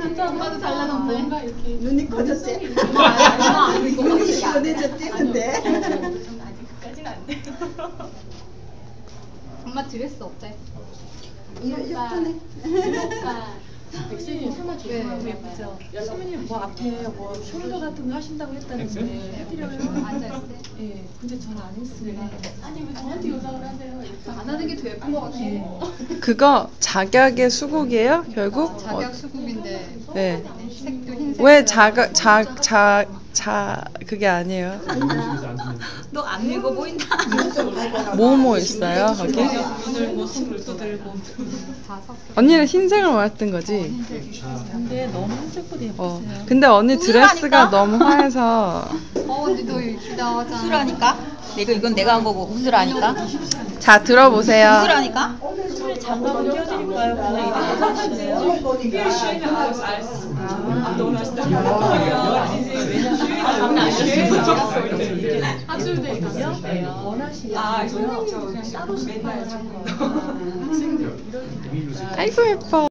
엄마도 달라졌네. 뭔가 이렇게 눈이 커졌지? 엄마, 눈이 시원해졌지 근데? 아직 그까지는 안 돼. 엄마 드레스 어때? 이거 예쁘네. 네. 예쁘죠? 시민님 뭐 앞에 뭐 숄더 같은 거 하신다고 했다는데 해드려요? 앉아있을 때? 예, 근데 전 안 했어요. 아니 왜 저한테 요청을 하세요? 안 하는 게 더 예쁜 것 같아요. 그거 작약의 수국이에요? 결국? 자격 어, 수국인데 네. 색도 흰색. 왜 자각 자자 자 그게 아니에요? 너안 늙어 보인다. 뭐뭐 있어요 거기? 언니는 흰색을 원했던 거지? 근데 너무 흰색보다 어. 예쁘세요. 근데 언니 드레스가? 너무 화해서 어 언니도 이쁘다 하잖아. 웃으라니까? 내가 이건 내가 한 거고 웃으라니까? 자 들어보세요. 웃으라니까? 장갑을 껴드릴까요? 그냥 이렇게 하실래요? 학술대 있어요? 원하시는 아, 선생님 따로 싶어요. 아이고 예뻐.